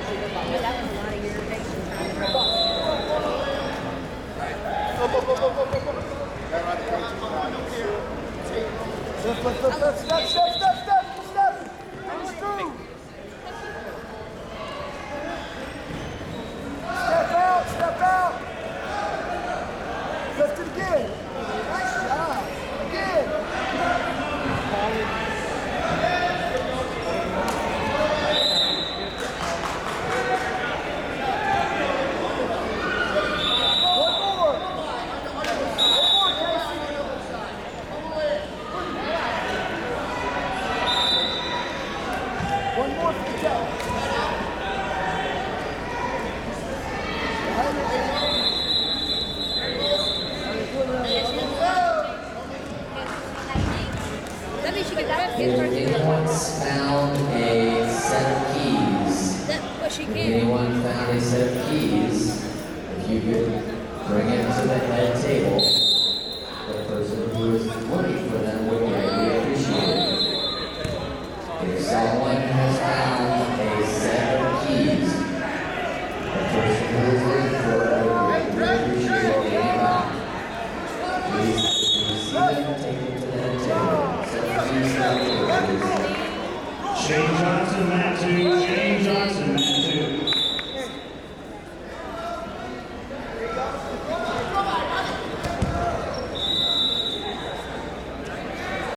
That was a lot of irritation Step out, step out. Lift it again. Nice job. If get found a set of keys, anyone found a set of keys, if you could bring it to the head table, the person who is looking for them would greatly appreciate it. If someone has found Shane Johnson, that two.